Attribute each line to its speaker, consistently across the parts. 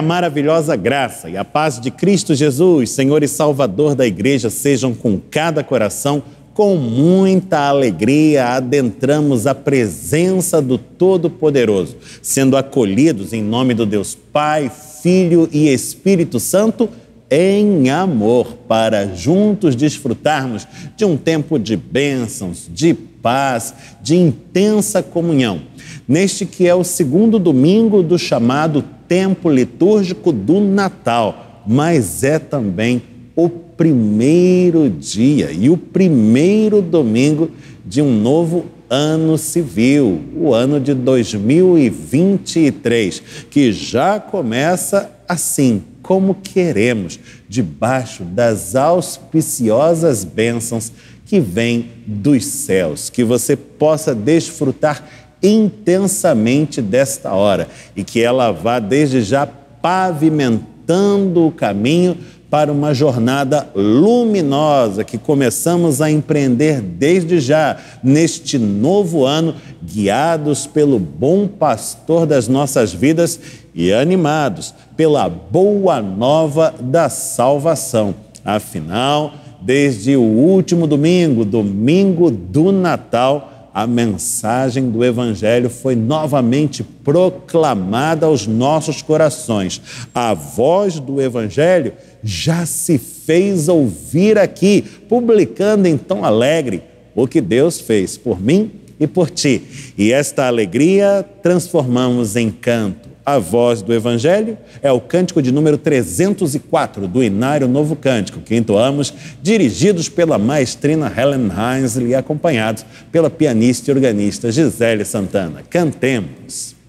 Speaker 1: A maravilhosa graça e a paz de Cristo Jesus, Senhor e Salvador da Igreja, sejam com cada coração. Com muita alegria adentramos a presença do Todo-Poderoso, sendo acolhidos em nome do Deus Pai, Filho e Espírito Santo em amor, para juntos desfrutarmos de um tempo de bênçãos, de paz, de intensa comunhão. Neste que é o segundo domingo do chamado tempo litúrgico do Natal, mas é também o primeiro dia e o primeiro domingo de um novo ano civil, o ano de 2023, que já começa assim, como queremos, debaixo das auspiciosas bênçãos que vêm dos céus, que você possa desfrutar intensamente desta hora e que ela vá desde já pavimentando o caminho para uma jornada luminosa que começamos a empreender desde já, neste novo ano, guiados pelo bom pastor das nossas vidas e animados pela boa nova da salvação. Afinal, desde o último domingo, domingo do Natal, a mensagem do Evangelho foi novamente proclamada aos nossos corações. A voz do Evangelho já se fez ouvir aqui, publicando tom alegre o que Deus fez por mim e por ti. E esta alegria transformamos em canto a voz do Evangelho é o cântico de número 304 do Inário Novo Cântico, que entoamos, dirigidos pela maestrina Helen Heinzle e acompanhados pela pianista e organista Gisele Santana. Cantemos.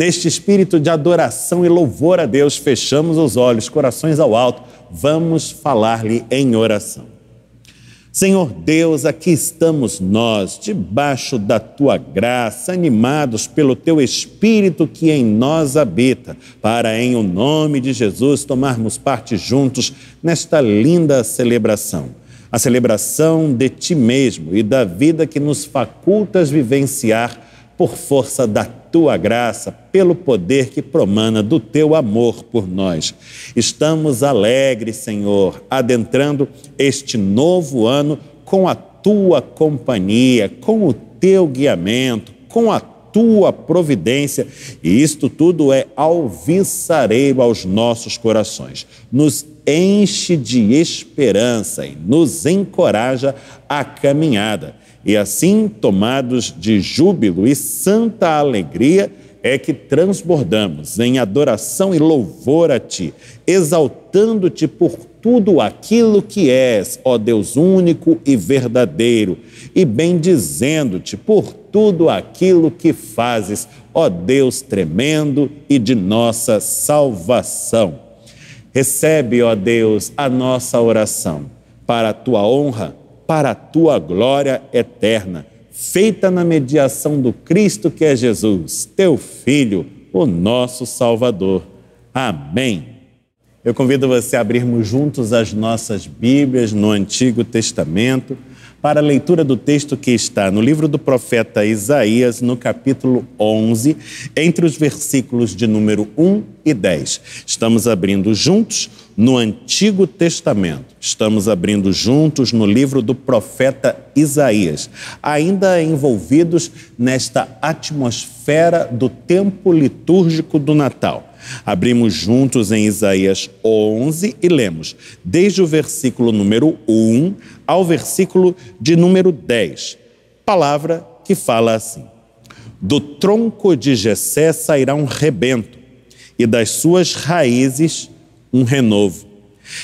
Speaker 1: Neste espírito de adoração e louvor a Deus, fechamos os olhos, corações ao alto, vamos falar-lhe em oração.
Speaker 2: Senhor Deus, aqui estamos nós, debaixo da tua graça, animados pelo teu Espírito que em nós habita, para, em o nome de Jesus, tomarmos parte juntos nesta linda celebração. A celebração de ti mesmo e da vida que nos facultas vivenciar por força da tua graça, pelo poder que promana do teu amor por nós. Estamos alegres, Senhor, adentrando este novo ano com a tua companhia, com o teu guiamento, com a tua providência, e isto tudo é alvissareiro aos nossos corações. Nos enche de esperança e nos encoraja a caminhada. E assim, tomados de júbilo e santa alegria, é que transbordamos em adoração e louvor a Ti, exaltando-te por tudo aquilo que és, ó Deus único e verdadeiro, e bendizendo-te por tudo aquilo que fazes, ó Deus tremendo e de nossa salvação. Recebe, ó Deus, a nossa oração para a tua honra para a tua glória eterna, feita na mediação do Cristo que é Jesus, teu Filho, o nosso Salvador. Amém. Eu convido você a abrirmos juntos as nossas Bíblias no Antigo Testamento para a leitura do texto que está no livro do profeta Isaías, no capítulo 11, entre os versículos de número 1 e 10. Estamos abrindo juntos no Antigo Testamento, estamos abrindo juntos no livro do profeta Isaías, ainda envolvidos nesta atmosfera do tempo litúrgico do Natal. Abrimos juntos em Isaías 11 e lemos desde o versículo número 1 ao versículo de número 10. Palavra que fala assim: Do tronco de Jessé sairá um rebento, e das suas raízes um renovo.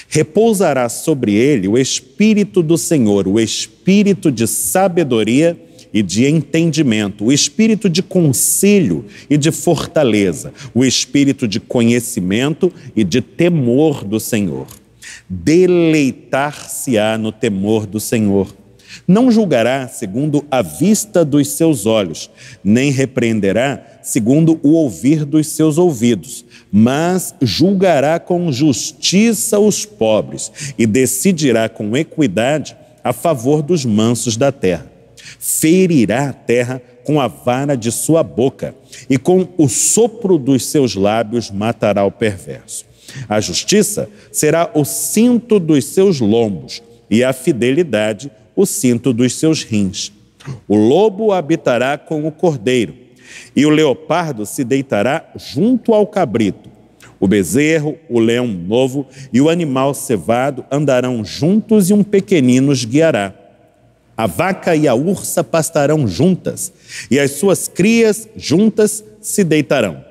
Speaker 2: Repousará sobre ele o espírito do Senhor, o espírito de sabedoria e de entendimento, o espírito de conselho e de fortaleza, o espírito de conhecimento e de temor do Senhor. Deleitar-se-á no temor do Senhor. Não julgará segundo a vista dos seus olhos, nem repreenderá segundo o ouvir dos seus ouvidos, mas julgará com justiça os pobres e decidirá com equidade a favor dos mansos da terra ferirá a terra com a vara de sua boca, e com o sopro dos seus lábios matará o perverso. A justiça será o cinto dos seus lombos, e a fidelidade o cinto dos seus rins. O lobo habitará com o cordeiro, e o leopardo se deitará junto ao cabrito. O bezerro, o leão novo e o animal cevado andarão juntos, e um pequenino os guiará. A vaca e a ursa pastarão juntas, e as suas crias juntas se deitarão.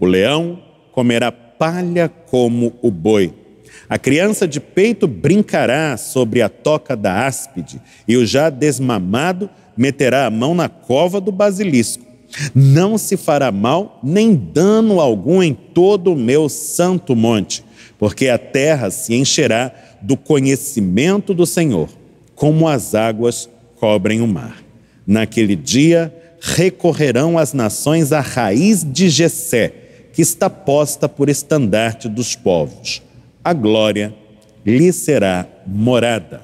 Speaker 2: O leão comerá palha como o boi. A criança de peito brincará sobre a toca da áspide, e o já desmamado meterá a mão na cova do basilisco. Não se fará mal nem dano algum em todo o meu santo monte, porque a terra se encherá do conhecimento do Senhor como as águas cobrem o mar. Naquele dia recorrerão as nações à raiz de Jessé, que está posta por estandarte dos povos. A glória lhe será morada.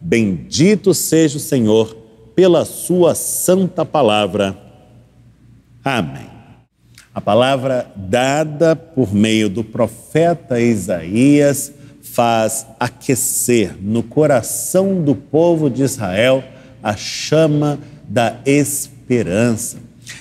Speaker 2: Bendito seja o Senhor pela sua santa palavra. Amém. A palavra dada por meio do profeta Isaías faz aquecer no coração do povo de Israel a chama da esperança.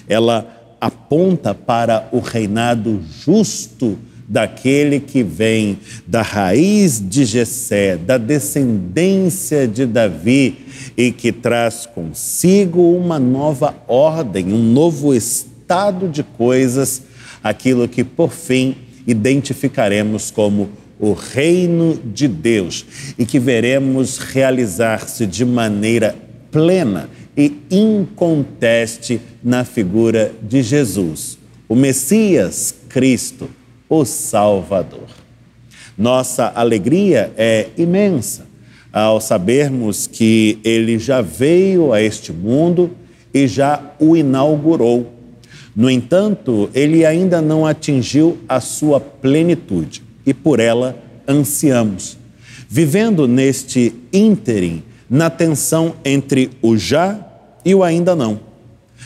Speaker 2: Ela aponta para o reinado justo daquele que vem da raiz de Jessé, da descendência de Davi e que traz consigo uma nova ordem, um novo estado de coisas, aquilo que por fim identificaremos como o reino de Deus e que veremos realizar-se de maneira plena e inconteste na figura de Jesus, o Messias Cristo, o Salvador. Nossa alegria é imensa, ao sabermos que ele já veio a este mundo e já o inaugurou. No entanto, ele ainda não atingiu a sua plenitude e por ela ansiamos. Vivendo neste ínterim, na tensão entre o já e o ainda não.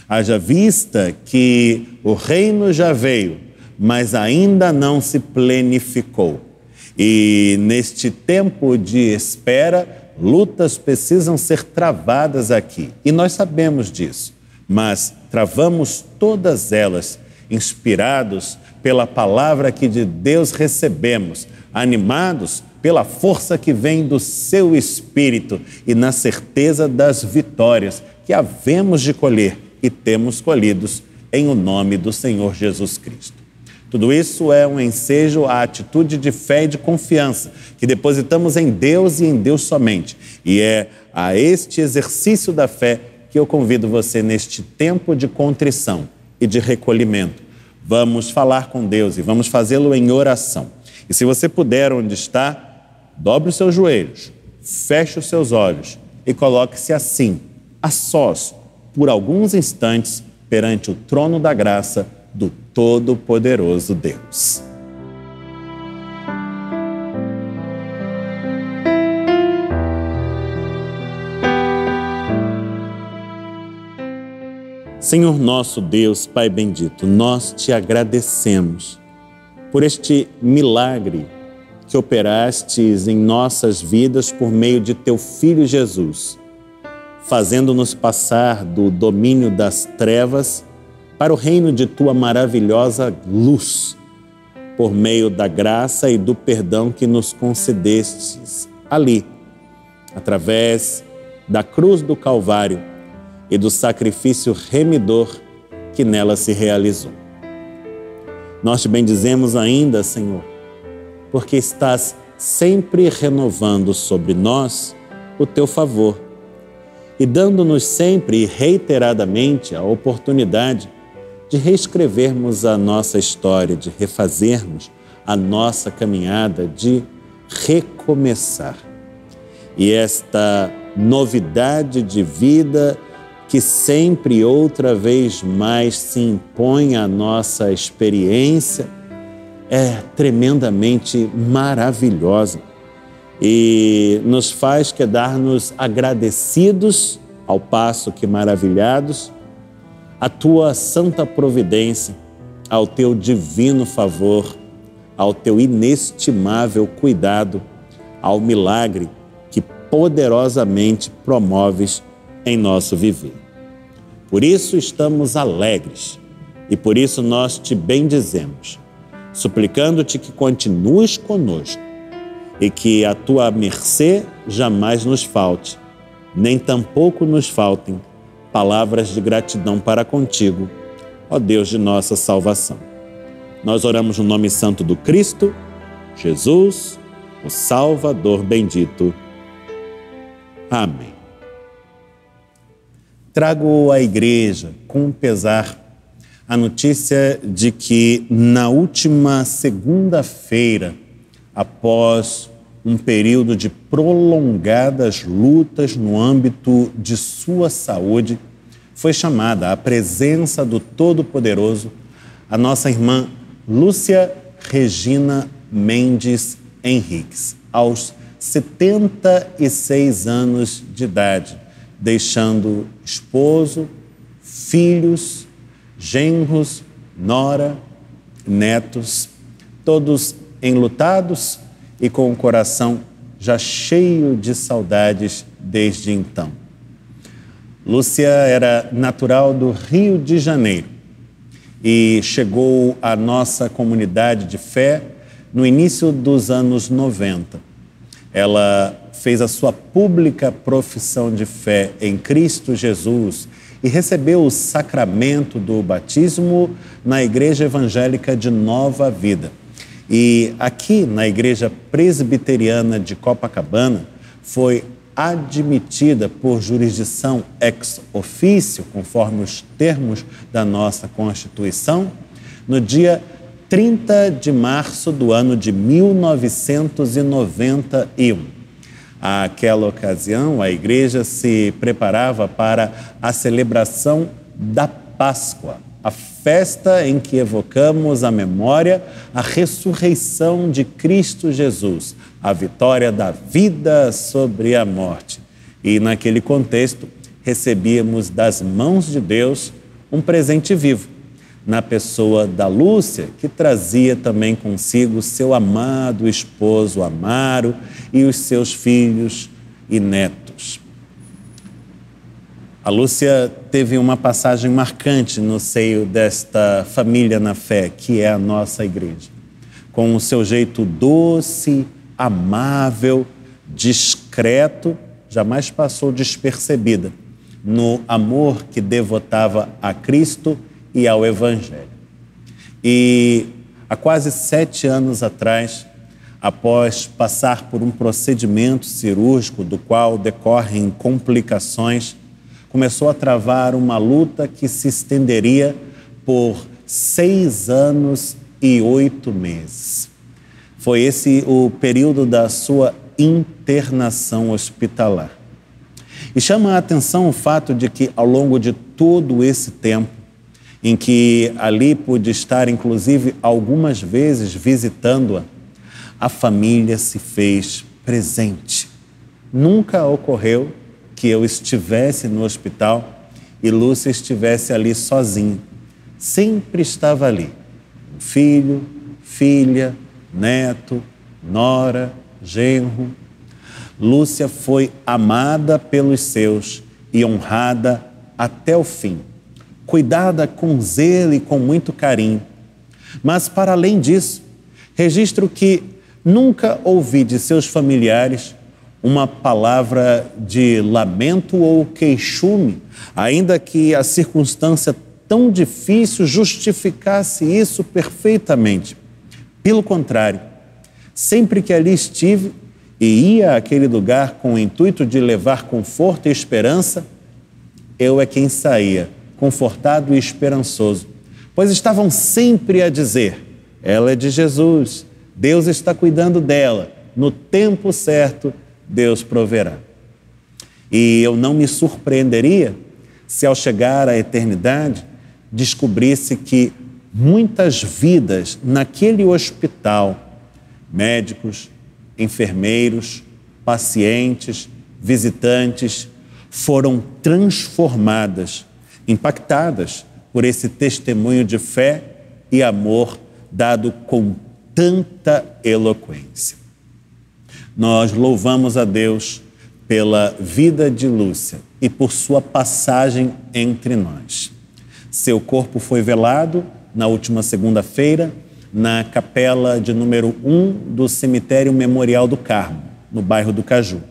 Speaker 2: Haja vista que o reino já veio, mas ainda não se plenificou. E neste tempo de espera, lutas precisam ser travadas aqui. E nós sabemos disso, mas travamos todas elas inspirados pela palavra que de Deus recebemos, animados pela força que vem do seu espírito e na certeza das vitórias que havemos de colher e temos colhidos em o nome do Senhor Jesus Cristo. Tudo isso é um ensejo à atitude de fé e de confiança que depositamos em Deus e em Deus somente. E é a este exercício da fé que eu convido você neste tempo de contrição e de recolhimento. Vamos falar com Deus e vamos fazê-lo em oração. E se você puder, onde está, dobre os seus joelhos, feche os seus olhos e coloque-se assim, a sós, por alguns instantes, perante o trono da graça do Todo-Poderoso Deus. Senhor nosso Deus, Pai bendito, nós te agradecemos por este milagre que operastes em nossas vidas por meio de teu Filho Jesus, fazendo-nos passar do domínio das trevas para o reino de tua maravilhosa luz, por meio da graça e do perdão que nos concedestes ali, através da cruz do Calvário e do sacrifício remidor que nela se realizou. Nós te bendizemos ainda, Senhor, porque estás sempre renovando sobre nós o teu favor e dando-nos sempre e reiteradamente a oportunidade de reescrevermos a nossa história, de refazermos a nossa caminhada, de recomeçar. E esta novidade de vida que sempre outra vez mais se impõe à nossa experiência é tremendamente maravilhosa e nos faz quedar-nos agradecidos ao passo que maravilhados a tua santa providência, ao teu divino favor, ao teu inestimável cuidado, ao milagre que poderosamente promoves em nosso viver. Por isso estamos alegres e por isso nós te bendizemos, suplicando-te que continues conosco e que a tua mercê jamais nos falte, nem tampouco nos faltem palavras de gratidão para contigo, ó Deus de nossa salvação. Nós oramos no nome santo do Cristo, Jesus, o Salvador bendito. Amém. Trago à igreja, com pesar, a notícia de que na última segunda-feira, após um período de prolongadas lutas no âmbito de sua saúde, foi chamada à presença do Todo-Poderoso a nossa irmã Lúcia Regina Mendes Henriques, aos 76 anos de idade, deixando esposo, filhos, genros, nora, netos, todos enlutados e com o coração já cheio de saudades desde então. Lúcia era natural do Rio de Janeiro e chegou à nossa comunidade de fé no início dos anos 90. Ela fez a sua pública profissão de fé em Cristo Jesus e recebeu o sacramento do batismo na Igreja Evangélica de Nova Vida. E aqui na Igreja Presbiteriana de Copacabana foi admitida por jurisdição ex officio, conforme os termos da nossa Constituição, no dia 30 de março do ano de 1991. Àquela ocasião, a igreja se preparava para a celebração da Páscoa, a festa em que evocamos a memória, a ressurreição de Cristo Jesus, a vitória da vida sobre a morte. E naquele contexto, recebíamos das mãos de Deus um presente vivo, na pessoa da Lúcia, que trazia também consigo seu amado esposo Amaro e os seus filhos e netos. A Lúcia teve uma passagem marcante no seio desta família na fé, que é a nossa igreja. Com o seu jeito doce, amável, discreto, jamais passou despercebida no amor que devotava a Cristo e ao Evangelho. E há quase sete anos atrás, após passar por um procedimento cirúrgico do qual decorrem complicações, começou a travar uma luta que se estenderia por seis anos e oito meses. Foi esse o período da sua internação hospitalar. E chama a atenção o fato de que, ao longo de todo esse tempo, em que ali pude estar, inclusive, algumas vezes visitando-a, a família se fez presente. Nunca ocorreu que eu estivesse no hospital e Lúcia estivesse ali sozinha. Sempre estava ali. Filho, filha, neto, nora, genro. Lúcia foi amada pelos seus e honrada até o fim, cuidada com zelo e com muito carinho. Mas, para além disso, registro que nunca ouvi de seus familiares uma palavra de lamento ou queixume, ainda que a circunstância tão difícil justificasse isso perfeitamente. Pelo contrário, sempre que ali estive e ia àquele lugar com o intuito de levar conforto e esperança, eu é quem saía, confortado e esperançoso, pois estavam sempre a dizer: ela é de Jesus, Deus está cuidando dela, no tempo certo Deus proverá. E eu não me surpreenderia se, ao chegar à eternidade, descobrisse que muitas vidas naquele hospital, médicos, enfermeiros, pacientes, visitantes, foram transformadas, impactadas por esse testemunho de fé e amor dado com tanta eloquência. Nós louvamos a Deus pela vida de Lúcia e por sua passagem entre nós. Seu corpo foi velado na última segunda-feira na capela de número 1 do cemitério Memorial do Carmo, no bairro do Caju.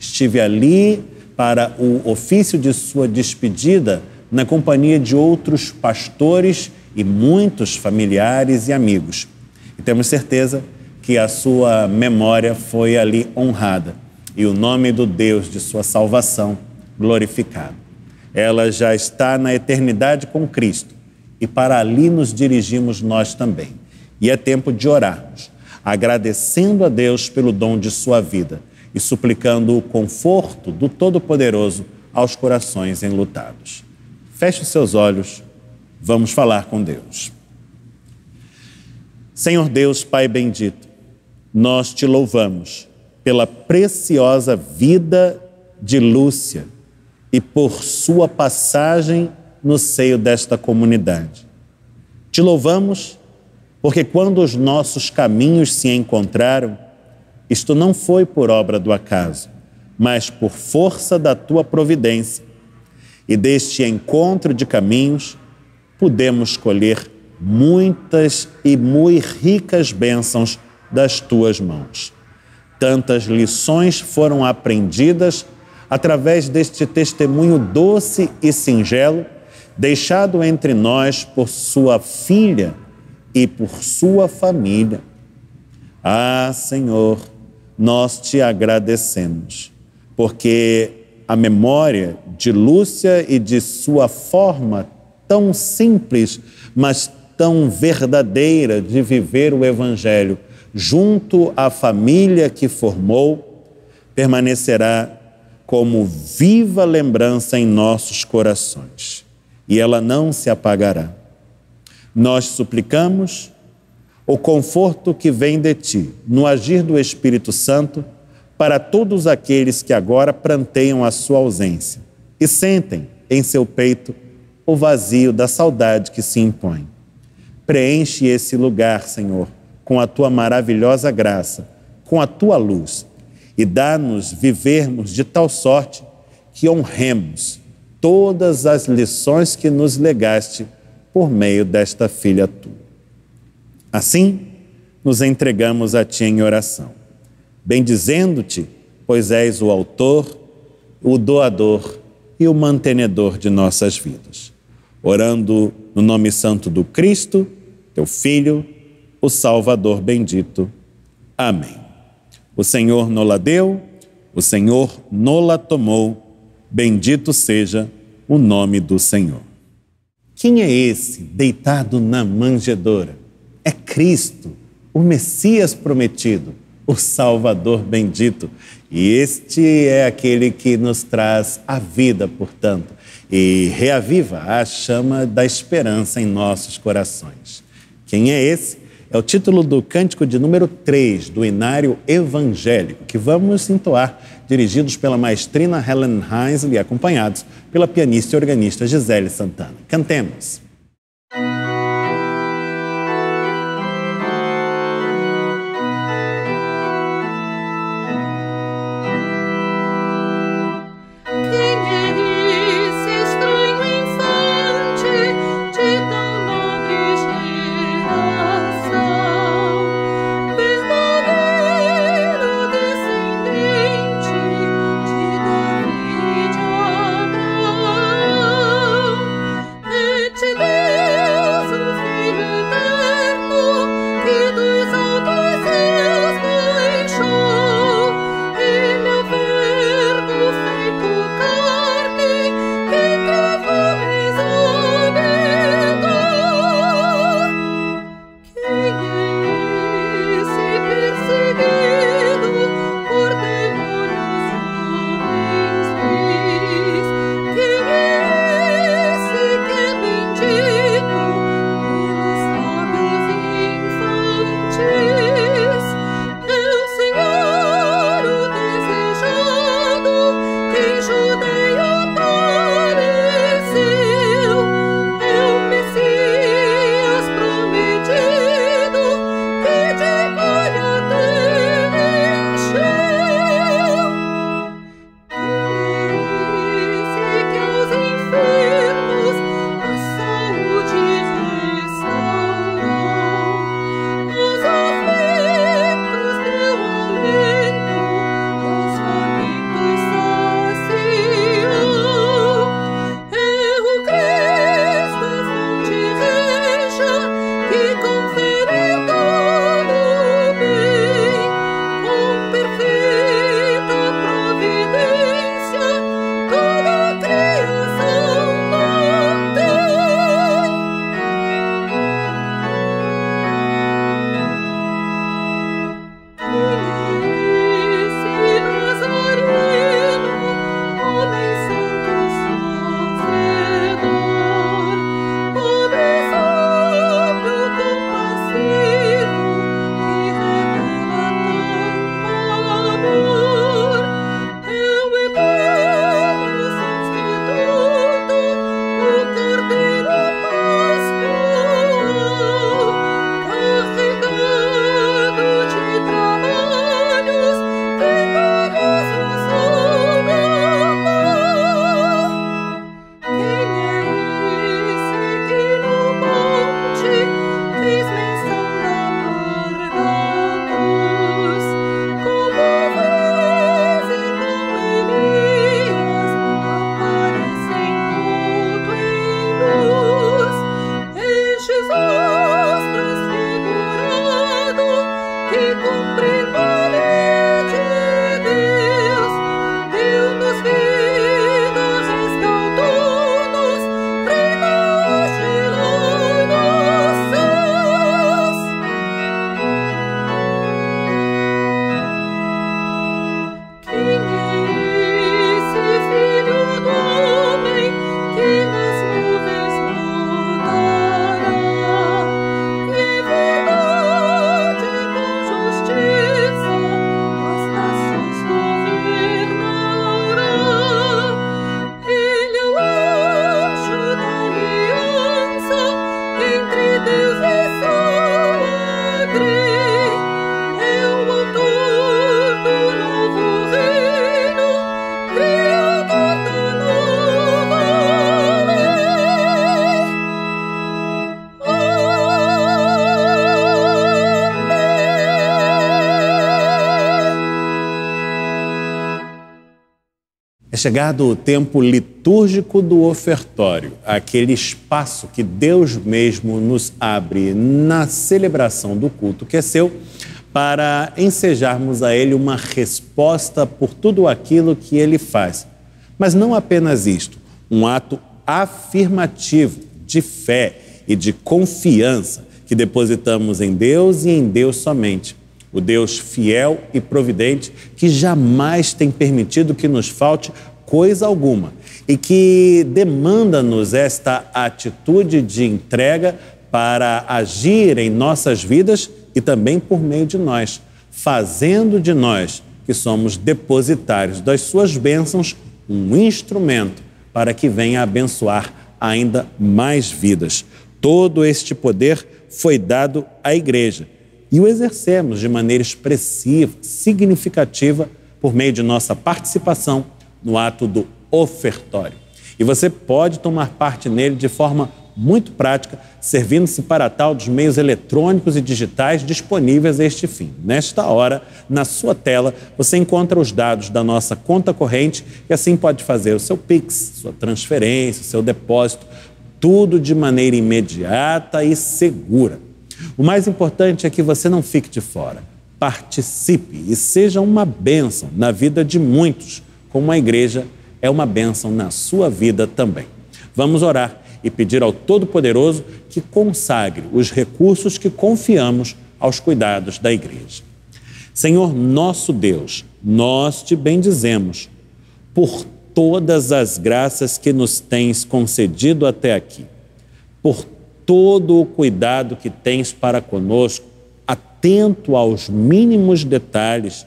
Speaker 2: Estive ali para o ofício de sua despedida na companhia de outros pastores e muitos familiares e amigos. E temos certeza que a sua memória foi ali honrada e o nome do Deus de sua salvação glorificado. Ela já está na eternidade com Cristo e para ali nos dirigimos nós também. E é tempo de orarmos, agradecendo a Deus pelo dom de sua vida e suplicando o conforto do Todo-Poderoso aos corações enlutados. Feche os seus olhos, vamos falar com Deus. Senhor Deus, Pai bendito, nós te louvamos pela preciosa vida de Lúcia e por sua passagem no seio desta comunidade. Te louvamos porque quando os nossos caminhos se encontraram, isto não foi por obra do acaso, mas por força da tua providência. E deste encontro de caminhos, pudemos colher muitas e muito ricas bênçãos das tuas mãos. Tantas lições foram aprendidas através deste testemunho doce e singelo, deixado entre nós por sua filha e por sua família. Ah, Senhor, nós te agradecemos, porque a memória de Lúcia e de sua forma tão simples, mas tão verdadeira de viver o Evangelho junto à família que formou, permanecerá como viva lembrança em nossos corações e ela não se apagará. Nós suplicamos o conforto que vem de ti, no agir do Espírito Santo, para todos aqueles que agora pranteiam a sua ausência e sentem em seu peito o vazio da saudade que se impõe. Preenche esse lugar, Senhor, com a tua maravilhosa graça, com a tua luz, e dá-nos vivermos de tal sorte que honremos todas as lições que nos legaste por meio desta filha tua. Assim, nos entregamos a ti em oração, bendizendo-te, pois és o autor, o doador e o mantenedor de nossas vidas. Orando no nome santo do Cristo, teu Filho, o Salvador bendito. Amém. O Senhor nola deu, o Senhor nola tomou, bendito seja o nome do Senhor. Quem é esse deitado na manjedoura? É Cristo, o Messias prometido, o Salvador bendito. E este é aquele que nos traz a vida, portanto, e reaviva a chama da esperança em nossos corações. Quem é esse? É o título do cântico de número 3 do Inário Evangélico, que vamos entoar, dirigidos pela maestrina Helen Heinz e acompanhados pela pianista e organista Gisele Santana. Cantemos. É chegado o tempo litúrgico do ofertório, aquele espaço que Deus mesmo nos abre na celebração do culto que é seu, para ensejarmos a Ele uma resposta por tudo aquilo que Ele faz. Mas não apenas isto, um ato afirmativo de fé e de confiança que depositamos em Deus e em Deus somente o Deus fiel e providente que jamais tem permitido que nos falte coisa alguma e que demanda-nos esta atitude de entrega para agir em nossas vidas e também por meio de nós, fazendo de nós, que somos depositários das suas bênçãos, um instrumento para que venha abençoar ainda mais vidas. Todo este poder foi dado à igreja e o exercemos de maneira expressiva, significativa, por meio de nossa participação no ato do ofertório. E você pode tomar parte nele de forma muito prática, servindo-se para tal dos meios eletrônicos e digitais disponíveis a este fim. Nesta hora, na sua tela, você encontra os dados da nossa conta corrente e assim pode fazer o seu Pix, sua transferência, seu depósito, tudo de maneira imediata e segura. O mais importante é que você não fique de fora. Participe e seja uma bênção na vida de muitos, como a igreja é uma bênção na sua vida também. Vamos orar e pedir ao Todo-Poderoso que consagre os recursos que confiamos aos cuidados da igreja. Senhor nosso Deus, nós te bendizemos por todas as graças que nos tens concedido até aqui, por todo o cuidado que tens para conosco, atento aos mínimos detalhes,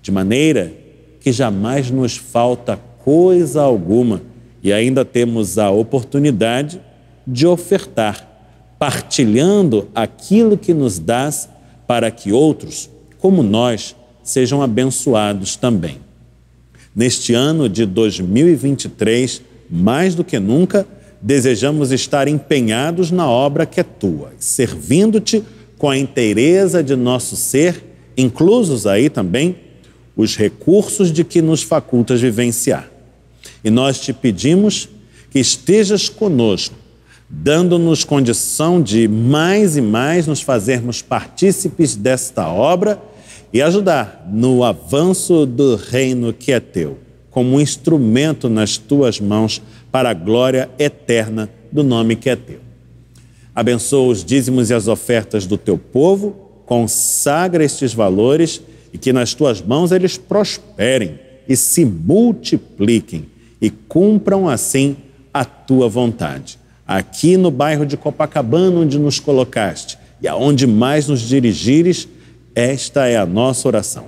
Speaker 2: de maneira que jamais nos falta coisa alguma e ainda temos a oportunidade de ofertar, partilhando aquilo que nos dás para que outros, como nós, sejam abençoados também. Neste ano de 2023, mais do que nunca, desejamos estar empenhados na obra que é tua, servindo-te com a inteireza de nosso ser, inclusos aí também os recursos de que nos facultas vivenciar. E nós te pedimos que estejas conosco, dando-nos condição de mais e mais nos fazermos partícipes desta obra e ajudar no avanço do reino que é teu, como um instrumento nas tuas mãos para a glória eterna do nome que é teu. Abençoa os dízimos e as ofertas do teu povo, consagra estes valores e que nas tuas mãos eles prosperem e se multipliquem e cumpram assim a tua vontade. Aqui no bairro de Copacabana, onde nos colocaste e aonde mais nos dirigires, esta é a nossa oração.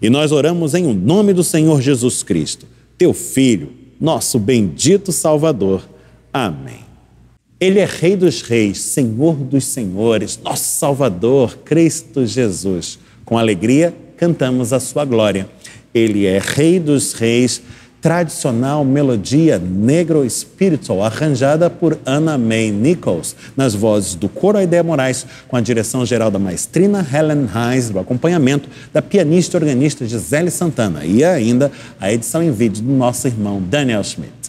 Speaker 2: E nós oramos em o nome do Senhor Jesus Cristo, teu Filho nosso bendito Salvador. Amém. Ele é Rei dos Reis, Senhor dos Senhores, nosso Salvador, Cristo Jesus. Com alegria, cantamos a sua glória. Ele é Rei dos Reis, tradicional melodia negro spiritual arranjada por Anna May Nichols, nas vozes do coro Aidea Moraes, com a direção geral da maestrina Helen Hines, do acompanhamento da pianista e organista Gisele Santana e ainda a edição em vídeo do nosso irmão Daniel Schmidt.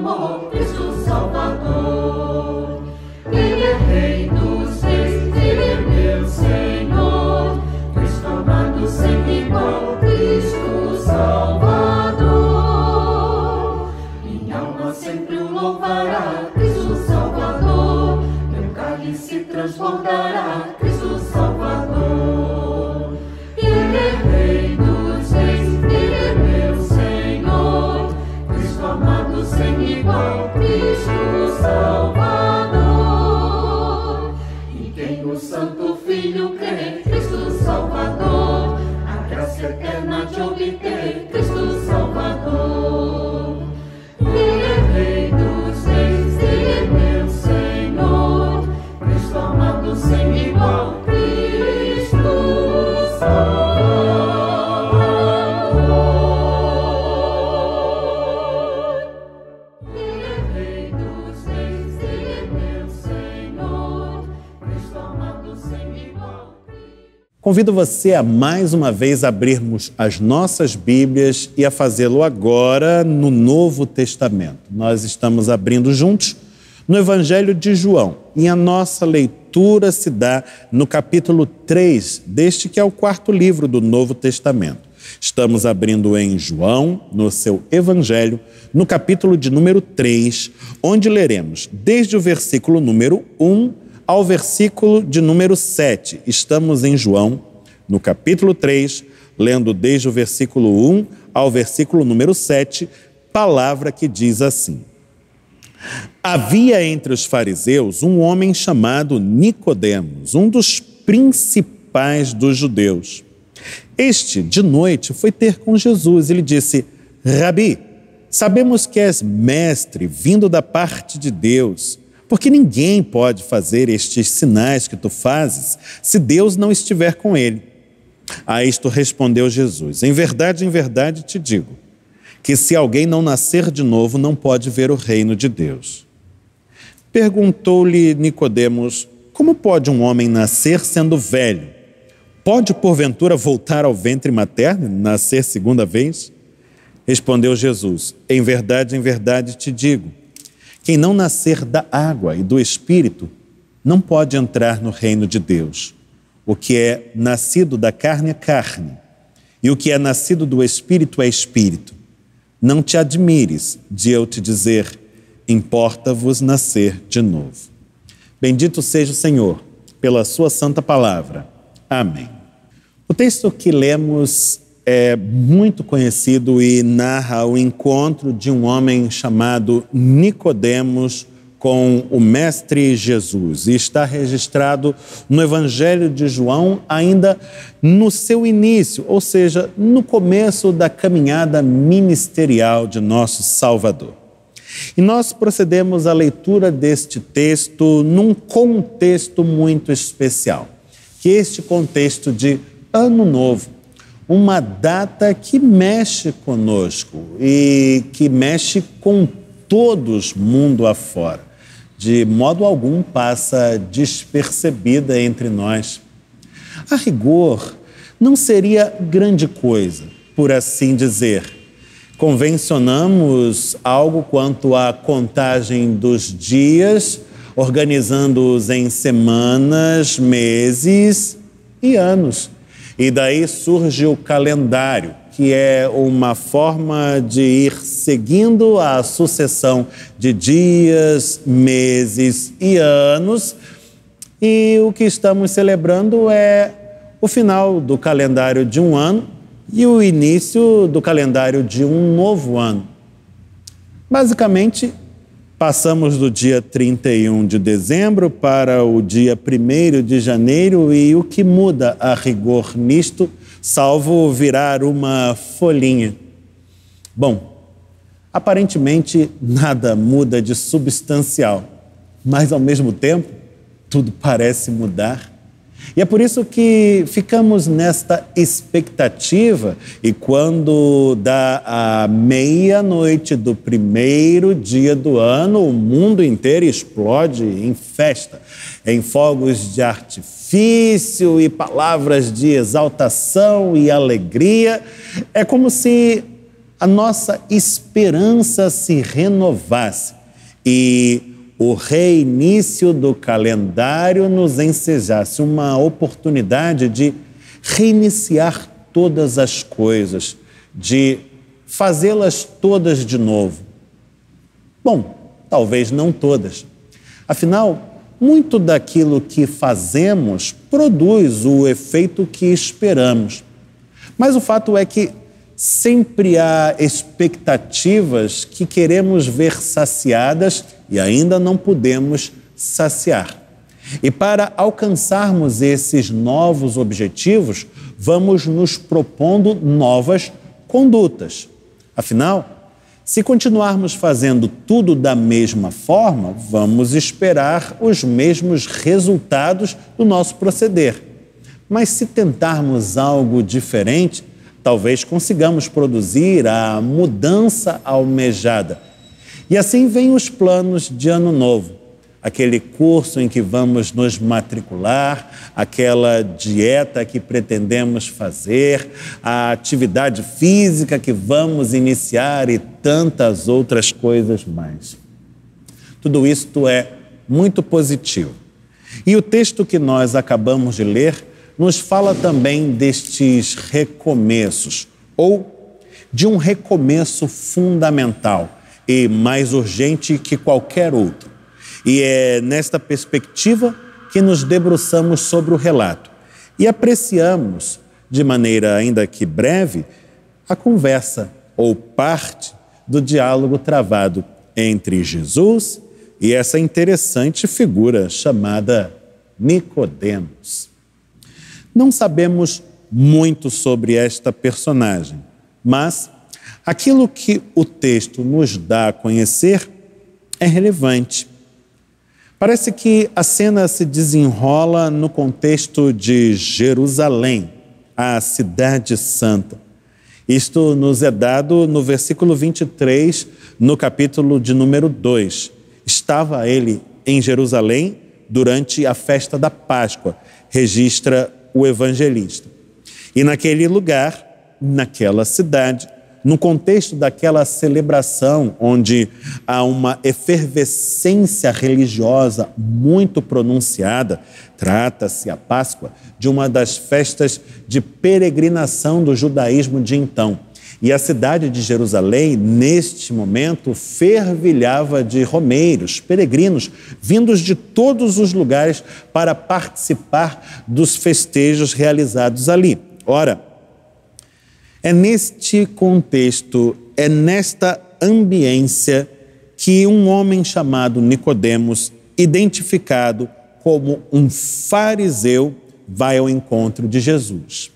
Speaker 2: more. Convido você a mais uma vez abrirmos as nossas Bíblias e a fazê-lo agora no Novo Testamento. Nós estamos abrindo juntos no Evangelho de João e a nossa leitura se dá no capítulo 3 deste que é o quarto livro do Novo Testamento. Estamos abrindo em João, no seu Evangelho, no capítulo de número 3, onde leremos desde o versículo número 1 ao versículo de número 7. Estamos em João, no capítulo 3, lendo desde o versículo 1 ao versículo número 7, palavra que diz assim: Havia entre os fariseus um homem chamado Nicodemos, um dos principais dos judeus. Este, de noite, foi ter com Jesus e lhe disse: Rabi, sabemos que és mestre, vindo da parte de Deus porque ninguém pode fazer estes sinais que tu fazes se Deus não estiver com ele. A isto respondeu Jesus: Em verdade, em verdade te digo, que se alguém não nascer de novo, não pode ver o reino de Deus. Perguntou-lhe Nicodemos: Como pode um homem nascer sendo velho? Pode porventura voltar ao ventre materno, nascer segunda vez? Respondeu Jesus: Em verdade, em verdade te digo, quem não nascer da água e do espírito não pode entrar no reino de Deus. O que é nascido da carne é carne, e o que é nascido do espírito é espírito. Não te admires de eu te dizer, importa-vos nascer de novo. Bendito seja o Senhor pela sua santa palavra. Amém. O texto que lemos é muito conhecido e narra o encontro de um homem chamado Nicodemos com o mestre Jesus e está registrado no Evangelho de João ainda no seu início, ou seja, no começo da caminhada ministerial de nosso Salvador. E nós procedemos à leitura deste texto num contexto muito especial, que é este contexto de Ano Novo, uma data que mexe conosco e que mexe com todos mundo afora. De modo algum passa despercebida entre nós. A rigor, não seria grande coisa, por assim dizer. Convencionamos algo quanto à contagem dos dias, organizando-os em semanas, meses e anos e daí surge o calendário, que é uma forma de ir seguindo a sucessão de dias, meses e anos. E o que estamos celebrando é o final do calendário de um ano e o início do calendário de um novo ano. Basicamente, Passamos do dia 31 de dezembro para o dia 1 de janeiro e o que muda a rigor nisto, salvo virar uma folhinha? Bom, aparentemente nada muda de substancial, mas ao mesmo tempo tudo parece mudar. E é por isso que ficamos nesta expectativa, e quando dá a meia-noite do primeiro dia do ano, o mundo inteiro explode em festa, em fogos de artifício e palavras de exaltação e alegria. É como se a nossa esperança se renovasse e o reinício do calendário nos ensejasse uma oportunidade de reiniciar todas as coisas, de fazê-las todas de novo. Bom, talvez não todas. Afinal, muito daquilo que fazemos produz o efeito que esperamos. Mas o fato é que sempre há expectativas que queremos ver saciadas e ainda não podemos saciar. E para alcançarmos esses novos objetivos, vamos nos propondo novas condutas. Afinal, Se continuarmos fazendo tudo da mesma forma, vamos esperar os mesmos resultados do nosso proceder. Mas se tentarmos algo diferente, talvez consigamos produzir a mudança almejada. E assim vêm os planos de ano novo aquele curso em que vamos nos matricular, aquela dieta que pretendemos fazer, a atividade física que vamos iniciar e tantas outras coisas mais. Tudo isto é muito positivo. E o texto que nós acabamos de ler nos fala também destes recomeços, ou de um recomeço fundamental e mais urgente que qualquer outro e é nesta perspectiva que nos debruçamos sobre o relato e apreciamos, de maneira ainda que breve, a conversa ou parte do diálogo travado entre Jesus e essa interessante figura chamada Nicodemos. Não sabemos muito sobre esta personagem, mas aquilo que o texto nos dá a conhecer é relevante Parece que a cena se desenrola no contexto de Jerusalém, a cidade santa. Isto nos é dado no versículo 23, no capítulo de número 2. Estava ele em Jerusalém durante a festa da Páscoa, registra o evangelista. E naquele lugar, naquela cidade, no contexto daquela celebração onde há uma efervescência religiosa muito pronunciada, trata-se a Páscoa de uma das festas de peregrinação do judaísmo de então. E a cidade de Jerusalém, neste momento, fervilhava de romeiros, peregrinos, vindos de todos os lugares para participar dos festejos realizados ali. Ora, é neste contexto, é nesta ambiência que um homem chamado Nicodemos, identificado como um fariseu, vai ao encontro de Jesus.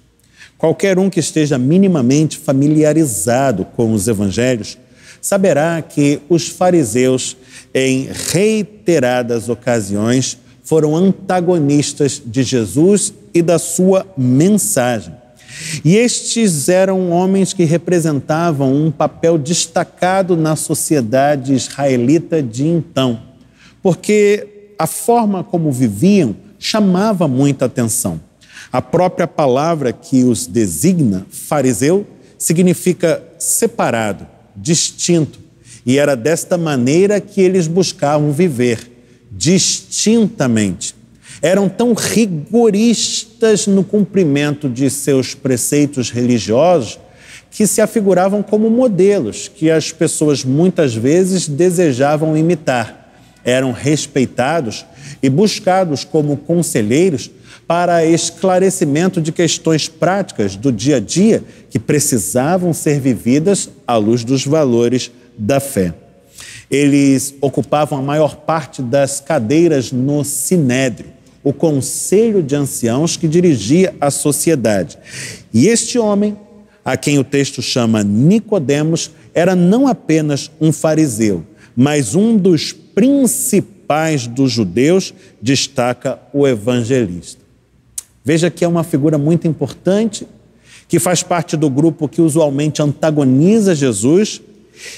Speaker 2: Qualquer um que esteja minimamente familiarizado com os evangelhos saberá que os fariseus, em reiteradas ocasiões, foram antagonistas de Jesus e da sua mensagem. E estes eram homens que representavam um papel destacado na sociedade israelita de então, porque a forma como viviam chamava muita atenção. A própria palavra que os designa, fariseu, significa separado, distinto, e era desta maneira que eles buscavam viver, distintamente eram tão rigoristas no cumprimento de seus preceitos religiosos que se afiguravam como modelos que as pessoas muitas vezes desejavam imitar. Eram respeitados e buscados como conselheiros para esclarecimento de questões práticas do dia a dia que precisavam ser vividas à luz dos valores da fé. Eles ocupavam a maior parte das cadeiras no sinédrio o conselho de anciãos que dirigia a sociedade. E este homem, a quem o texto chama Nicodemos, era não apenas um fariseu, mas um dos principais dos judeus, destaca o evangelista. Veja que é uma figura muito importante, que faz parte do grupo que usualmente antagoniza Jesus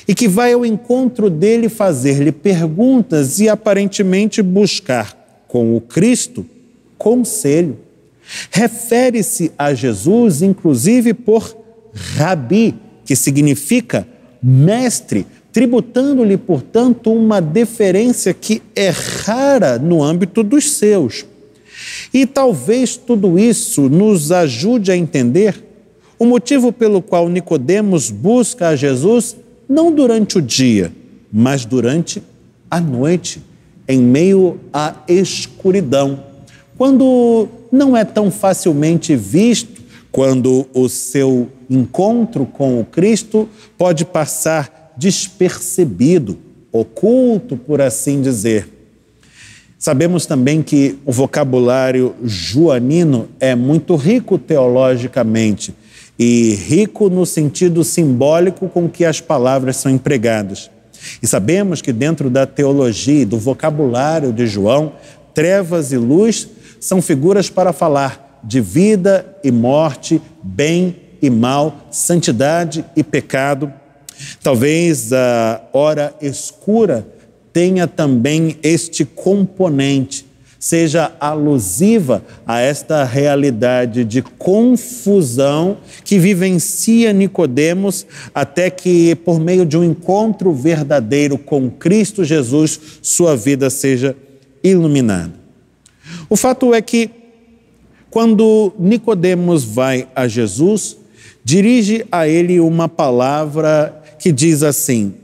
Speaker 2: e que vai ao encontro dele fazer-lhe perguntas e aparentemente buscar com o Cristo, conselho. Refere-se a Jesus, inclusive, por rabi, que significa mestre, tributando-lhe, portanto, uma deferência que é rara no âmbito dos seus. E talvez tudo isso nos ajude a entender o motivo pelo qual Nicodemos busca a Jesus não durante o dia, mas durante a noite em meio à escuridão, quando não é tão facilmente visto, quando o seu encontro com o Cristo pode passar despercebido, oculto, por assim dizer. Sabemos também que o vocabulário joanino é muito rico teologicamente e rico no sentido simbólico com que as palavras são empregadas. E sabemos que dentro da teologia e do vocabulário de João, trevas e luz são figuras para falar de vida e morte, bem e mal, santidade e pecado. Talvez a hora escura tenha também este componente, seja alusiva a esta realidade de confusão que vivencia Nicodemos até que por meio de um encontro verdadeiro com Cristo Jesus sua vida seja iluminada. O fato é que quando Nicodemos vai a Jesus, dirige a ele uma palavra que diz assim: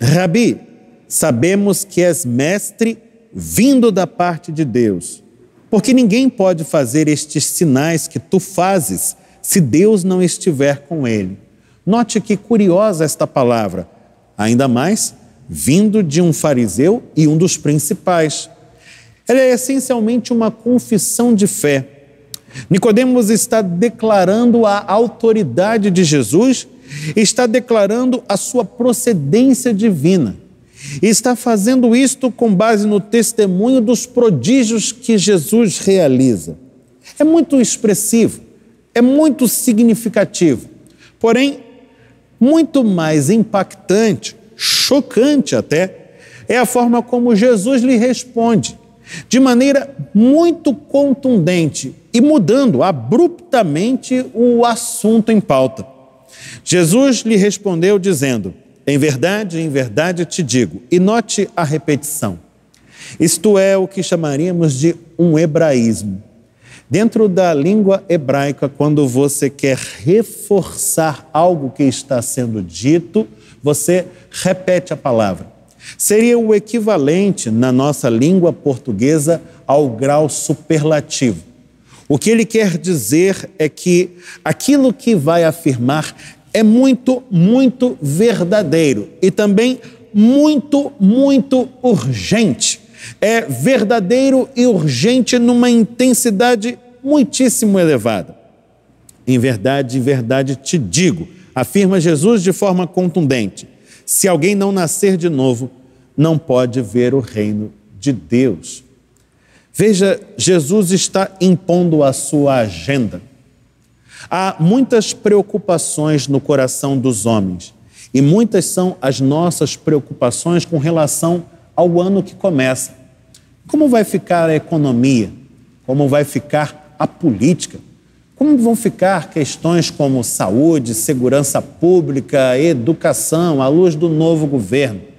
Speaker 2: Rabi, sabemos que és mestre vindo da parte de Deus, porque ninguém pode fazer estes sinais que tu fazes se Deus não estiver com ele. Note que curiosa esta palavra, ainda mais vindo de um fariseu e um dos principais. Ela é essencialmente uma confissão de fé. Nicodemos está declarando a autoridade de Jesus está declarando a sua procedência divina. E está fazendo isto com base no testemunho dos prodígios que Jesus realiza. É muito expressivo, é muito significativo, porém, muito mais impactante, chocante até, é a forma como Jesus lhe responde, de maneira muito contundente e mudando abruptamente o assunto em pauta. Jesus lhe respondeu dizendo: Em verdade, em verdade te digo, e note a repetição. Isto é o que chamaríamos de um hebraísmo. Dentro da língua hebraica, quando você quer reforçar algo que está sendo dito, você repete a palavra. Seria o equivalente na nossa língua portuguesa ao grau superlativo. O que ele quer dizer é que aquilo que vai afirmar é muito, muito verdadeiro e também muito, muito urgente. É verdadeiro e urgente numa intensidade muitíssimo elevada. Em verdade, em verdade te digo, afirma Jesus de forma contundente: se alguém não nascer de novo, não pode ver o reino de Deus. Veja, Jesus está impondo a sua agenda Há muitas preocupações no coração dos homens e muitas são as nossas preocupações com relação ao ano que começa. Como vai ficar a economia? Como vai ficar a política? Como vão ficar questões como saúde, segurança pública, educação, à luz do novo governo?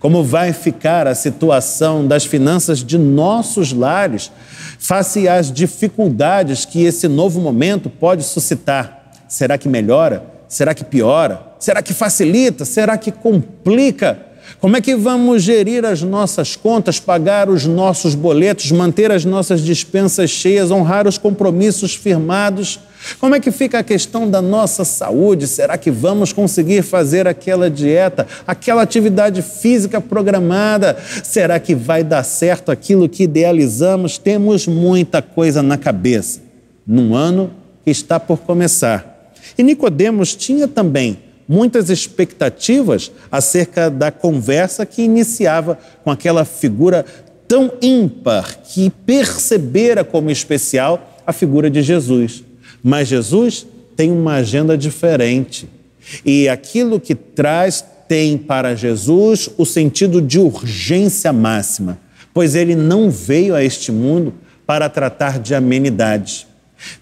Speaker 2: Como vai ficar a situação das finanças de nossos lares face às dificuldades que esse novo momento pode suscitar. Será que melhora? Será que piora? Será que facilita? Será que complica? Como é que vamos gerir as nossas contas, pagar os nossos boletos, manter as nossas dispensas cheias, honrar os compromissos firmados? Como é que fica a questão da nossa saúde? Será que vamos conseguir fazer aquela dieta, aquela atividade física programada? Será que vai dar certo aquilo que idealizamos? Temos muita coisa na cabeça num ano que está por começar. E Nicodemos tinha também muitas expectativas acerca da conversa que iniciava com aquela figura tão ímpar que percebera como especial a figura de Jesus. Mas Jesus tem uma agenda diferente. E aquilo que traz tem para Jesus o sentido de urgência máxima, pois ele não veio a este mundo para tratar de amenidades.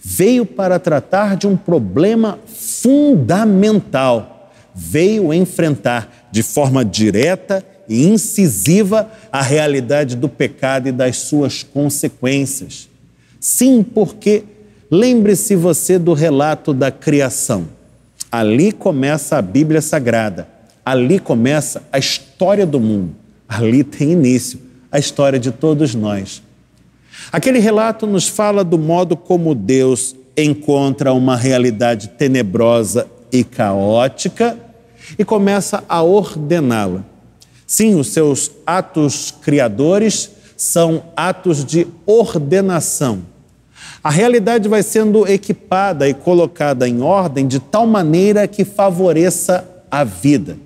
Speaker 2: Veio para tratar de um problema fundamental veio enfrentar de forma direta e incisiva a realidade do pecado e das suas consequências. Sim, porque lembre-se você do relato da criação. Ali começa a Bíblia Sagrada, ali começa a história do mundo, ali tem início a história de todos nós. Aquele relato nos fala do modo como Deus encontra uma realidade tenebrosa e caótica e começa a ordená-la. Sim, os seus atos criadores são atos de ordenação. A realidade vai sendo equipada e colocada em ordem de tal maneira que favoreça a vida.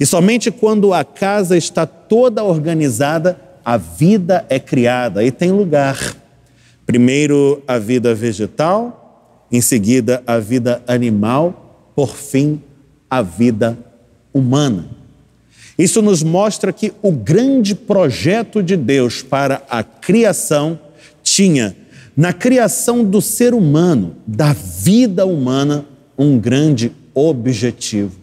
Speaker 2: E somente quando a casa está toda organizada, a vida é criada e tem lugar. Primeiro a vida vegetal, em seguida a vida animal, por fim a vida humana. Isso nos mostra que o grande projeto de Deus para a criação tinha, na criação do ser humano, da vida humana, um grande objetivo.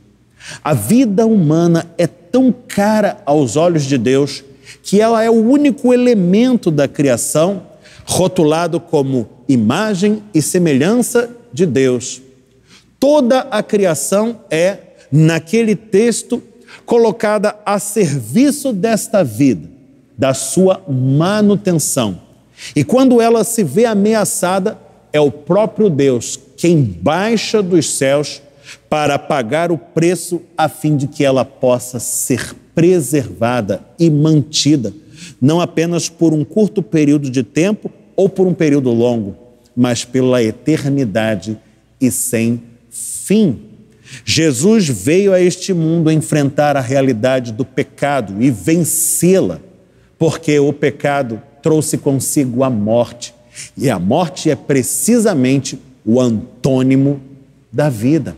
Speaker 2: A vida humana é tão cara aos olhos de Deus que ela é o único elemento da criação rotulado como imagem e semelhança de Deus. Toda a criação é, naquele texto, colocada a serviço desta vida, da sua manutenção. E quando ela se vê ameaçada, é o próprio Deus quem baixa dos céus para pagar o preço a fim de que ela possa ser preservada e mantida não apenas por um curto período de tempo ou por um período longo, mas pela eternidade e sem fim. Jesus veio a este mundo enfrentar a realidade do pecado e vencê-la, porque o pecado trouxe consigo a morte, e a morte é precisamente o antônimo da vida.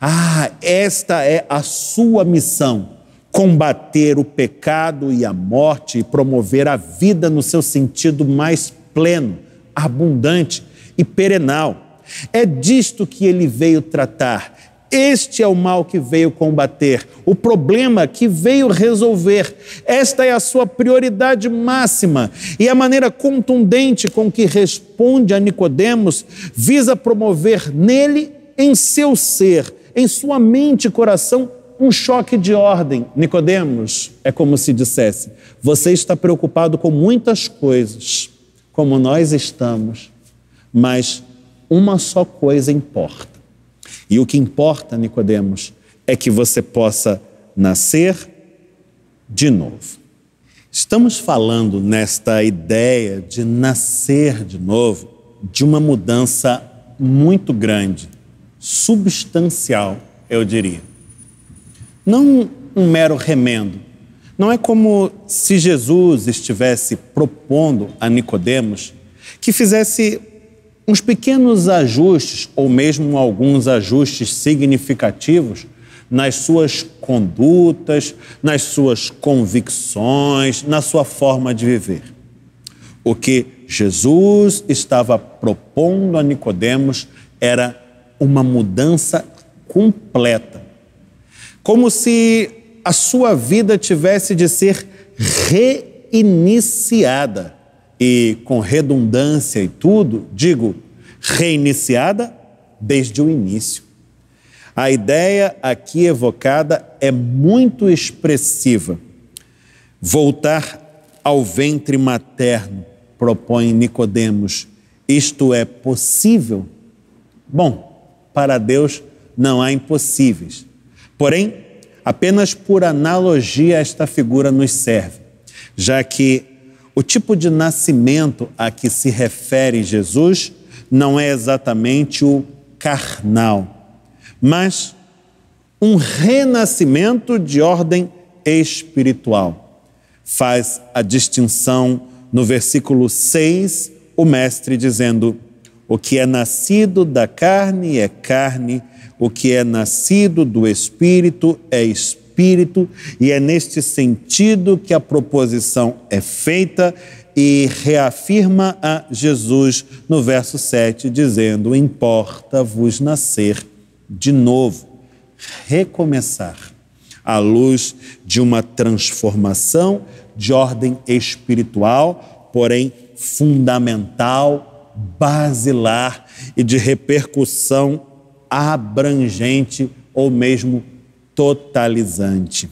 Speaker 2: Ah, esta é a sua missão combater o pecado e a morte e promover a vida no seu sentido mais pleno, abundante e perenal. É disto que ele veio tratar. Este é o mal que veio combater, o problema que veio resolver. Esta é a sua prioridade máxima e a maneira contundente com que responde a Nicodemos visa promover nele, em seu ser, em sua mente e coração, um choque de ordem. Nicodemos, é como se dissesse: você está preocupado com muitas coisas, como nós estamos, mas uma só coisa importa. E o que importa, Nicodemos, é que você possa nascer de novo. Estamos falando nesta ideia de nascer de novo, de uma mudança muito grande, substancial, eu diria não um mero remendo. Não é como se Jesus estivesse propondo a Nicodemos que fizesse uns pequenos ajustes ou mesmo alguns ajustes significativos nas suas condutas, nas suas convicções, na sua forma de viver. O que Jesus estava propondo a Nicodemos era uma mudança completa como se a sua vida tivesse de ser reiniciada. E com redundância e tudo, digo, reiniciada desde o início. A ideia aqui evocada é muito expressiva. Voltar ao ventre materno, propõe Nicodemos. Isto é possível? Bom, para Deus não há impossíveis. Porém, apenas por analogia esta figura nos serve, já que o tipo de nascimento a que se refere Jesus não é exatamente o carnal, mas um renascimento de ordem espiritual. Faz a distinção no versículo 6, o Mestre dizendo: O que é nascido da carne é carne, o que é nascido do Espírito é Espírito, e é neste sentido que a proposição é feita e reafirma a Jesus no verso 7, dizendo: Importa-vos nascer de novo, recomeçar, à luz de uma transformação de ordem espiritual, porém fundamental, basilar e de repercussão abrangente ou mesmo totalizante.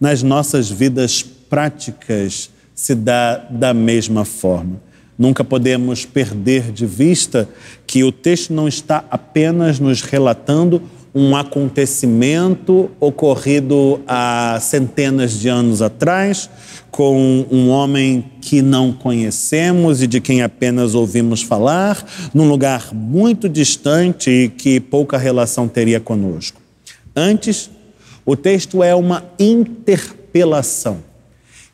Speaker 2: Nas nossas vidas práticas se dá da mesma forma. Nunca podemos perder de vista que o texto não está apenas nos relatando um acontecimento ocorrido há centenas de anos atrás, com um homem que não conhecemos e de quem apenas ouvimos falar, num lugar muito distante e que pouca relação teria conosco. Antes, o texto é uma interpelação.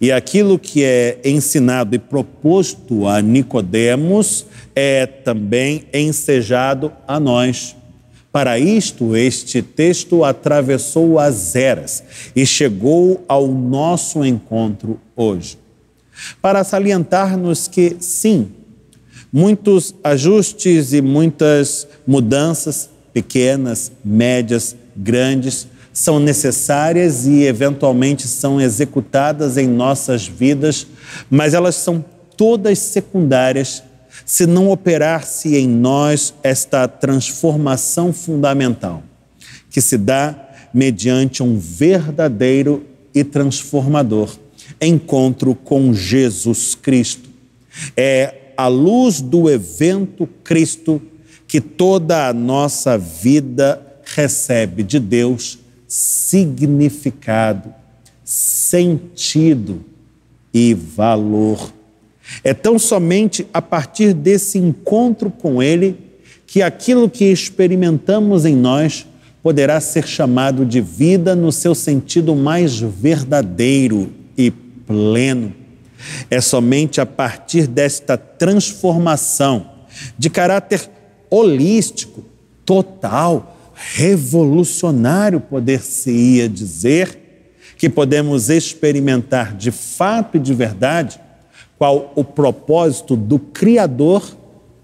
Speaker 2: E aquilo que é ensinado e proposto a Nicodemos é também ensejado a nós. Para isto, este texto atravessou as eras e chegou ao nosso encontro hoje. Para salientar-nos que, sim, muitos ajustes e muitas mudanças, pequenas, médias, grandes, são necessárias e eventualmente são executadas em nossas vidas, mas elas são todas secundárias se não operar-se em nós esta transformação fundamental, que se dá mediante um verdadeiro e transformador encontro com Jesus Cristo. É a luz do evento Cristo que toda a nossa vida recebe de Deus significado, sentido e valor. É tão somente a partir desse encontro com Ele que aquilo que experimentamos em nós poderá ser chamado de vida no seu sentido mais verdadeiro e pleno. É somente a partir desta transformação de caráter holístico, total, revolucionário, poder-se-ia dizer, que podemos experimentar de fato e de verdade qual o propósito do Criador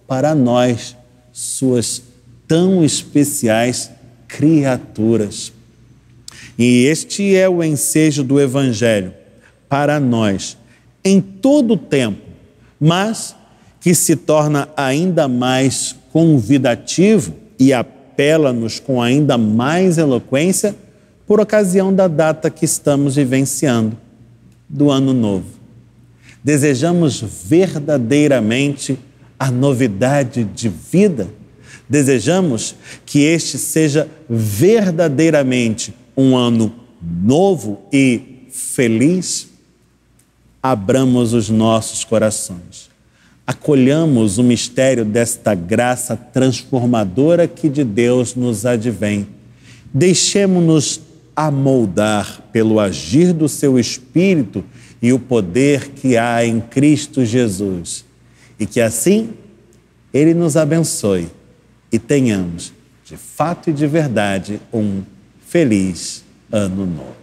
Speaker 2: para nós, suas tão especiais criaturas. E este é o ensejo do Evangelho para nós, em todo o tempo, mas que se torna ainda mais convidativo e apela-nos com ainda mais eloquência por ocasião da data que estamos vivenciando, do Ano Novo desejamos verdadeiramente a novidade de vida? Desejamos que este seja verdadeiramente um ano novo e feliz? Abramos os nossos corações, acolhamos o mistério desta graça transformadora que de Deus nos advém. Deixemos-nos amoldar pelo agir do seu Espírito e o poder que há em Cristo Jesus. E que assim Ele nos abençoe e tenhamos, de fato e de verdade, um feliz Ano Novo.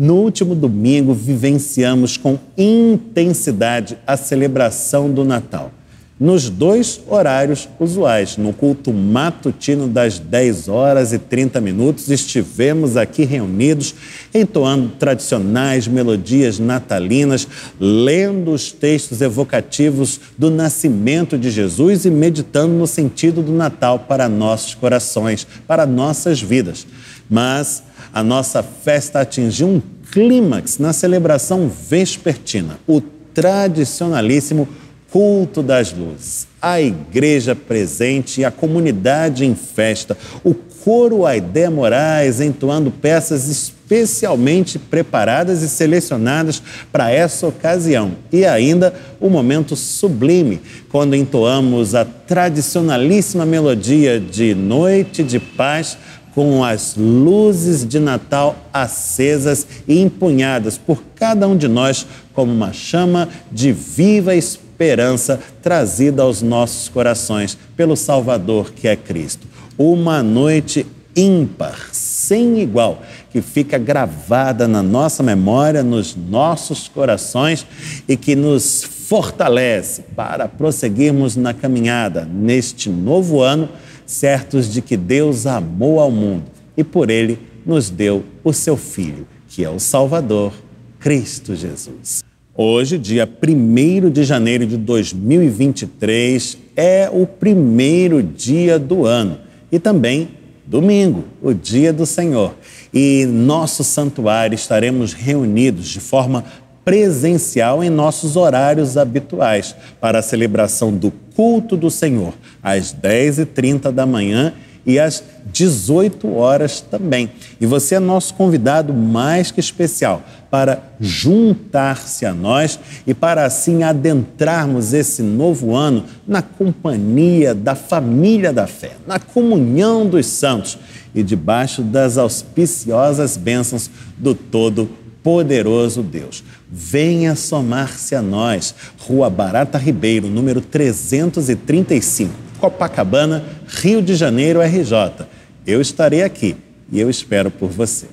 Speaker 2: No último domingo, vivenciamos com intensidade a celebração do Natal nos dois horários usuais. No culto matutino das 10 horas e 30 minutos, estivemos aqui reunidos, entoando tradicionais melodias natalinas, lendo os textos evocativos do nascimento de Jesus e meditando no sentido do Natal para nossos corações, para nossas vidas. Mas a nossa festa atingiu um clímax na celebração vespertina, o tradicionalíssimo culto das luzes, a igreja presente e a comunidade em festa, o coro Aidé Moraes entoando peças especialmente preparadas e selecionadas para essa ocasião. E ainda o momento sublime, quando entoamos a tradicionalíssima melodia de Noite de Paz com as luzes de Natal acesas e empunhadas por cada um de nós como uma chama de viva esperança trazida aos nossos corações pelo Salvador que é Cristo. Uma noite ímpar, sem igual, que fica gravada na nossa memória, nos nossos corações e que nos fortalece para prosseguirmos na caminhada neste novo ano, certos de que Deus amou ao mundo e por ele nos deu o seu Filho, que é o Salvador, Cristo Jesus. Hoje, dia 1 de janeiro de 2023, é o primeiro dia do ano e também domingo, o dia do Senhor. E nosso santuário estaremos reunidos de forma presencial em nossos horários habituais para a celebração do culto do Senhor, às 10h30 da manhã e às 18 horas também. E você é nosso convidado mais que especial para juntar-se a nós e para assim adentrarmos esse novo ano na companhia da família da fé, na comunhão dos santos e debaixo das auspiciosas bênçãos do Todo-Poderoso Deus. Venha somar-se a nós. Rua Barata Ribeiro, número 335, Copacabana, Rio de Janeiro, RJ. Eu estarei aqui e eu espero por você.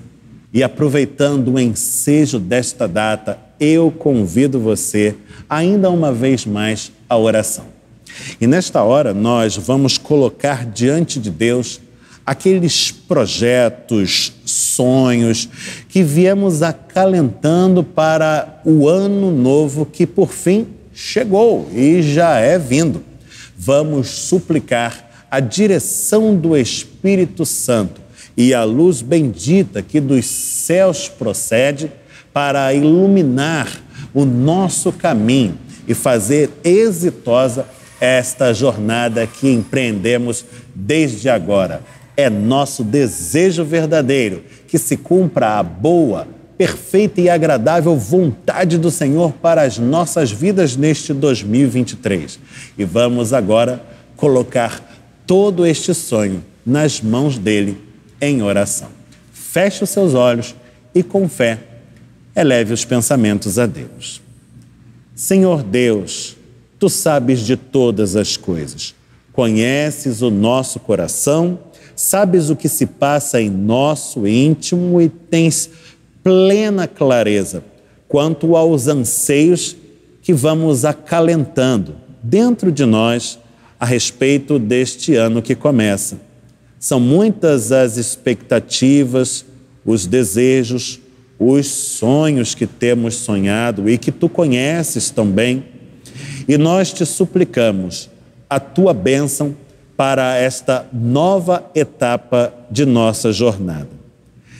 Speaker 2: E aproveitando o ensejo desta data, eu convido você, ainda uma vez mais, à oração. E nesta hora, nós vamos colocar diante de Deus aqueles projetos, sonhos que viemos acalentando para o ano novo que por fim chegou e já é vindo. Vamos suplicar a direção do Espírito Santo e a luz bendita que dos céus procede para iluminar o nosso caminho e fazer exitosa esta jornada que empreendemos desde agora é nosso desejo verdadeiro que se cumpra a boa, perfeita e agradável vontade do Senhor para as nossas vidas neste 2023. E vamos agora colocar todo este sonho nas mãos dele em oração. Feche os seus olhos e, com fé, eleve os pensamentos a Deus. Senhor Deus, tu sabes de todas as coisas, conheces o nosso coração sabes o que se passa em nosso íntimo e tens plena clareza quanto aos anseios que vamos acalentando dentro de nós a respeito deste ano que começa. São muitas as expectativas, os desejos, os sonhos que temos sonhado e que tu conheces também. E nós te suplicamos a tua bênção para esta nova etapa de nossa jornada.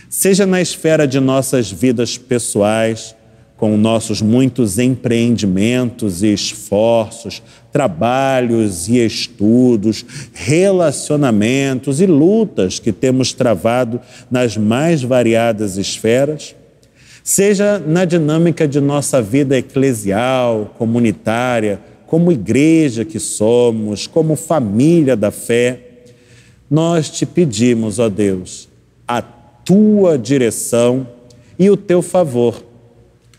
Speaker 2: Seja na esfera de nossas vidas pessoais, com nossos muitos empreendimentos e esforços, trabalhos e estudos, relacionamentos e lutas que temos travado nas mais variadas esferas, seja na dinâmica de nossa vida eclesial, comunitária, como igreja que somos, como família da fé, nós te pedimos, ó Deus, a tua direção e o teu favor,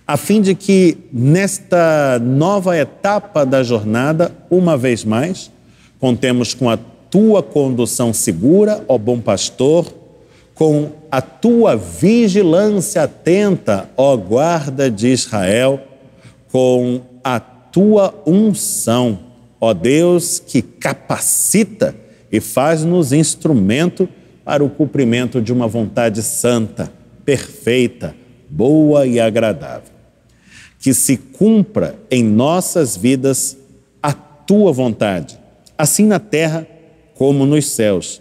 Speaker 2: a fim de que nesta nova etapa da jornada, uma vez mais, contemos com a tua condução segura, ó bom pastor, com a tua vigilância atenta, ó guarda de Israel, com a tua unção, ó Deus, que capacita e faz-nos instrumento para o cumprimento de uma vontade santa, perfeita, boa e agradável. Que se cumpra em nossas vidas a tua vontade, assim na terra como nos céus,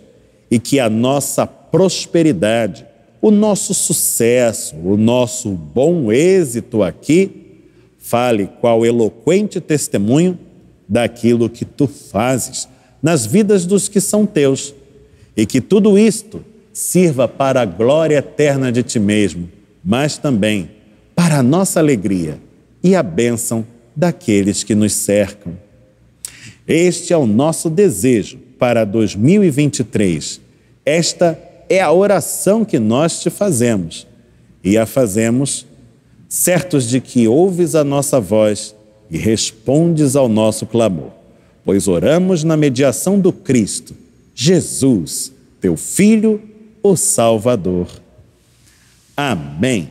Speaker 2: e que a nossa prosperidade, o nosso sucesso, o nosso bom êxito aqui fale qual eloquente testemunho daquilo que tu fazes nas vidas dos que são teus, e que tudo isto sirva para a glória eterna de ti mesmo, mas também para a nossa alegria e a bênção daqueles que nos cercam. Este é o nosso desejo para 2023. Esta é a oração que nós te fazemos e a fazemos certos de que ouves a nossa voz e respondes ao nosso clamor, pois oramos na mediação do Cristo, Jesus, teu Filho, o Salvador. Amém.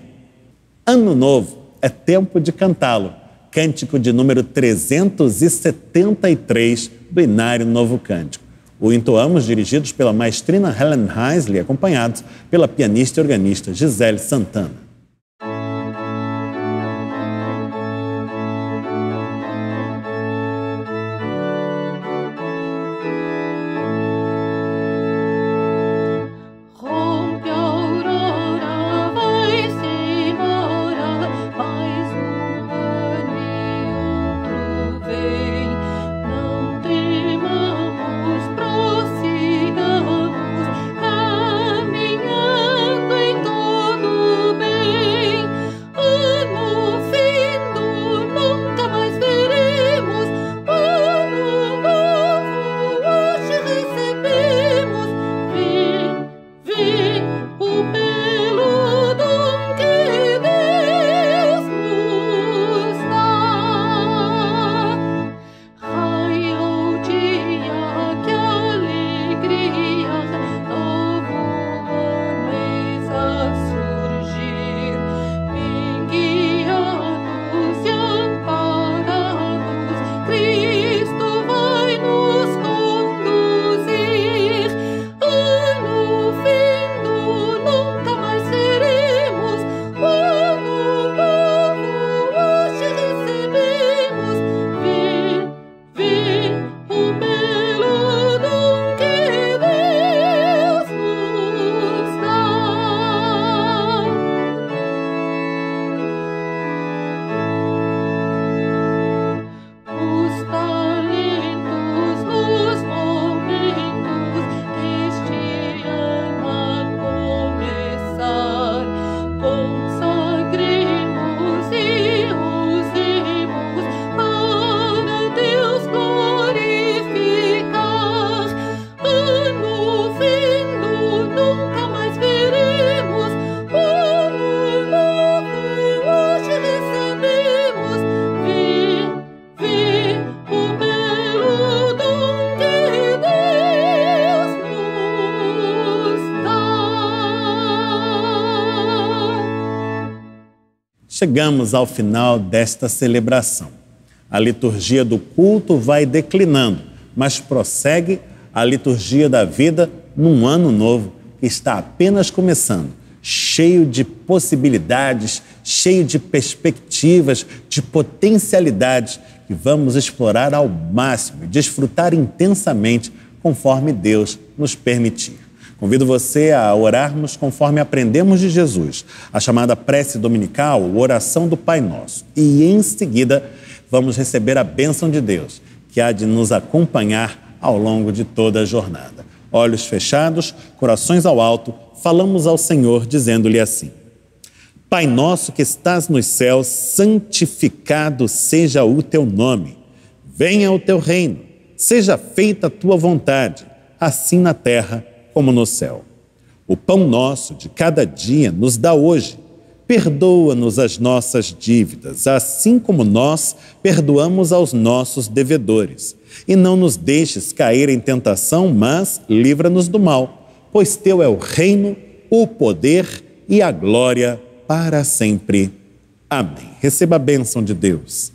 Speaker 2: Ano novo é tempo de cantá-lo. Cântico de número 373 do Inário Novo Cântico. O entoamos dirigidos pela maestrina Helen Heisley, acompanhados pela pianista e organista Gisele Santana. Chegamos ao final desta celebração. A liturgia do culto vai declinando, mas prossegue a liturgia da vida num ano novo que está apenas começando, cheio de possibilidades, cheio de perspectivas, de potencialidades que vamos explorar ao máximo e desfrutar intensamente conforme Deus nos permitir. Convido você a orarmos conforme aprendemos de Jesus, a chamada prece dominical, oração do Pai Nosso. E em seguida, vamos receber a bênção de Deus, que há de nos acompanhar ao longo de toda a jornada. Olhos fechados, corações ao alto, falamos ao Senhor dizendo-lhe assim: Pai nosso que estás nos céus, santificado seja o teu nome. Venha o teu reino, seja feita a tua vontade, assim na terra como no céu. O pão nosso de cada dia nos dá hoje. Perdoa-nos as nossas dívidas, assim como nós perdoamos aos nossos devedores. E não nos deixes cair em tentação, mas livra-nos do mal, pois teu é o reino, o poder e a glória para sempre. Amém. Receba a bênção de Deus.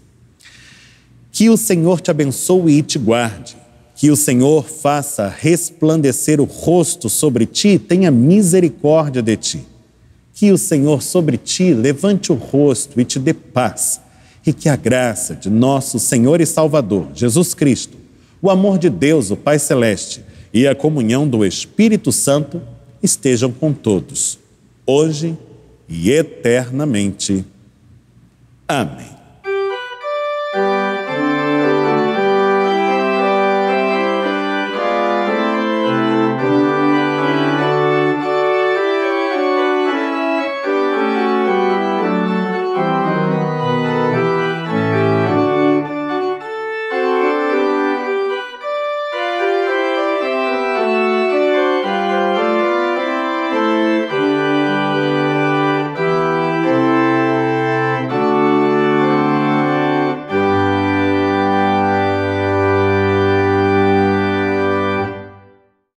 Speaker 2: Que o Senhor te abençoe e te guarde. Que o Senhor faça resplandecer o rosto sobre ti tenha misericórdia de ti. Que o Senhor sobre ti levante o rosto e te dê paz. E que a graça de nosso Senhor e Salvador, Jesus Cristo, o amor de Deus, o Pai Celeste, e a comunhão do Espírito Santo estejam com todos, hoje e eternamente. Amém.